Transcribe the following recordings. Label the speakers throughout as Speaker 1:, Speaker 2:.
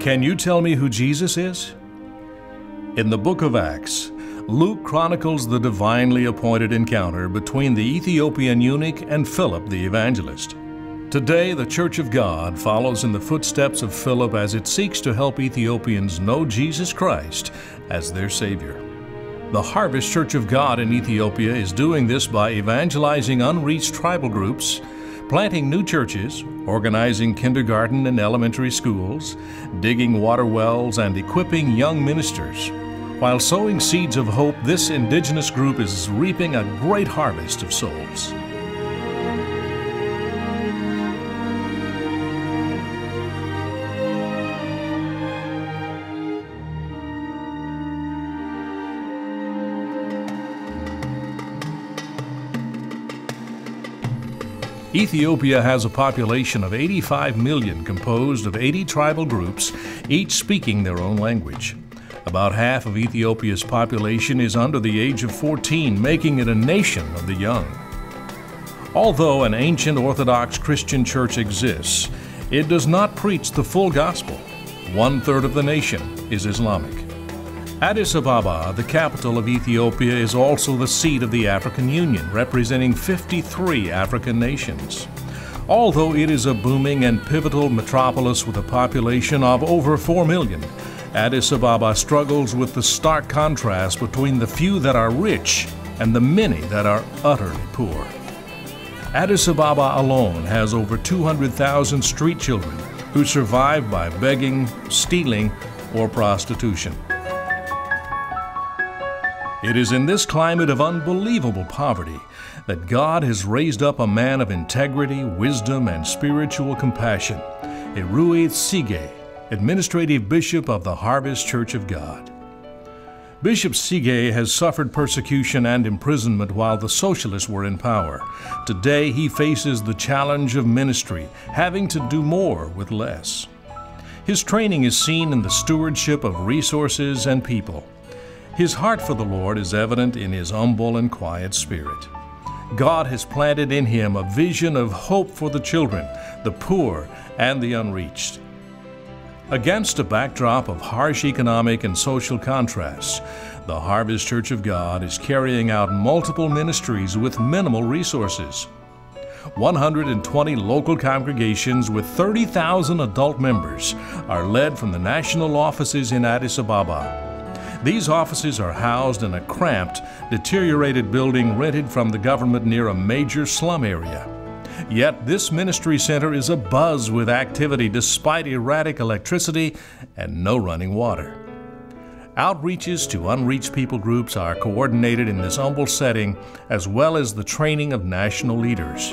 Speaker 1: Can you tell me who Jesus is? In the book of Acts, Luke chronicles the divinely appointed encounter between the Ethiopian eunuch and Philip the evangelist. Today, the Church of God follows in the footsteps of Philip as it seeks to help Ethiopians know Jesus Christ as their Savior. The Harvest Church of God in Ethiopia is doing this by evangelizing unreached tribal groups planting new churches, organizing kindergarten and elementary schools, digging water wells, and equipping young ministers. While sowing seeds of hope, this indigenous group is reaping a great harvest of souls. Ethiopia has a population of 85 million composed of 80 tribal groups, each speaking their own language. About half of Ethiopia's population is under the age of 14, making it a nation of the young. Although an ancient Orthodox Christian church exists, it does not preach the full gospel. One third of the nation is Islamic. Addis Ababa, the capital of Ethiopia, is also the seat of the African Union, representing 53 African nations. Although it is a booming and pivotal metropolis with a population of over 4 million, Addis Ababa struggles with the stark contrast between the few that are rich and the many that are utterly poor. Addis Ababa alone has over 200,000 street children who survive by begging, stealing, or prostitution. It is in this climate of unbelievable poverty that God has raised up a man of integrity, wisdom, and spiritual compassion, Erui Sige, administrative bishop of the Harvest Church of God. Bishop Sige has suffered persecution and imprisonment while the socialists were in power. Today he faces the challenge of ministry, having to do more with less. His training is seen in the stewardship of resources and people. His heart for the Lord is evident in his humble and quiet spirit. God has planted in him a vision of hope for the children, the poor, and the unreached. Against a backdrop of harsh economic and social contrasts, the Harvest Church of God is carrying out multiple ministries with minimal resources. 120 local congregations with 30,000 adult members are led from the national offices in Addis Ababa. These offices are housed in a cramped, deteriorated building rented from the government near a major slum area. Yet this ministry center is abuzz with activity despite erratic electricity and no running water. Outreaches to unreached people groups are coordinated in this humble setting, as well as the training of national leaders.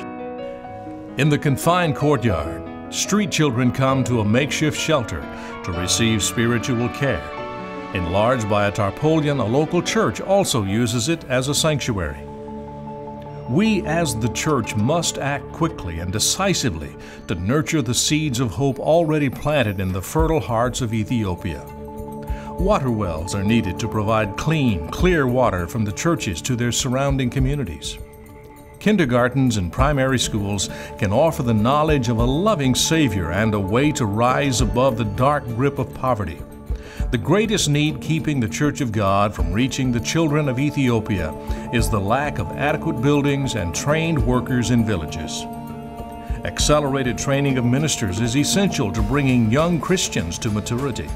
Speaker 1: In the confined courtyard, street children come to a makeshift shelter to receive spiritual care. Enlarged by a tarpaulin, a local church also uses it as a sanctuary. We as the church must act quickly and decisively to nurture the seeds of hope already planted in the fertile hearts of Ethiopia. Water wells are needed to provide clean, clear water from the churches to their surrounding communities. Kindergartens and primary schools can offer the knowledge of a loving Savior and a way to rise above the dark grip of poverty. The greatest need keeping the Church of God from reaching the children of Ethiopia is the lack of adequate buildings and trained workers in villages. Accelerated training of ministers is essential to bringing young Christians to maturity.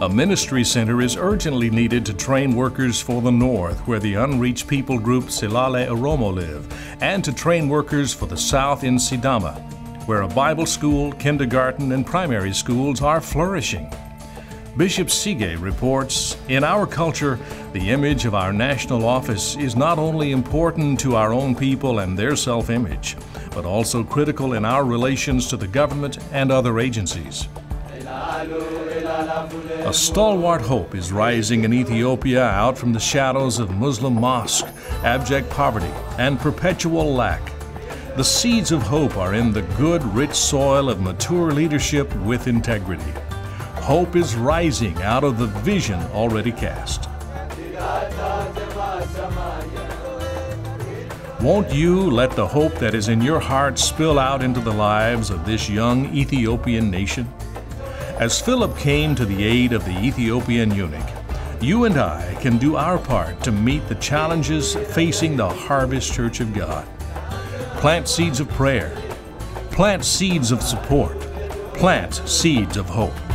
Speaker 1: A ministry center is urgently needed to train workers for the North, where the unreached people group Silale Oromo live, and to train workers for the South in Sidama, where a Bible school, kindergarten, and primary schools are flourishing. Bishop Sige reports In our culture, the image of our national office is not only important to our own people and their self image, but also critical in our relations to the government and other agencies. A stalwart hope is rising in Ethiopia out from the shadows of Muslim mosque, abject poverty, and perpetual lack. The seeds of hope are in the good, rich soil of mature leadership with integrity hope is rising out of the vision already cast. Won't you let the hope that is in your heart spill out into the lives of this young Ethiopian nation? As Philip came to the aid of the Ethiopian eunuch, you and I can do our part to meet the challenges facing the Harvest Church of God. Plant seeds of prayer, plant seeds of support, plant seeds of hope.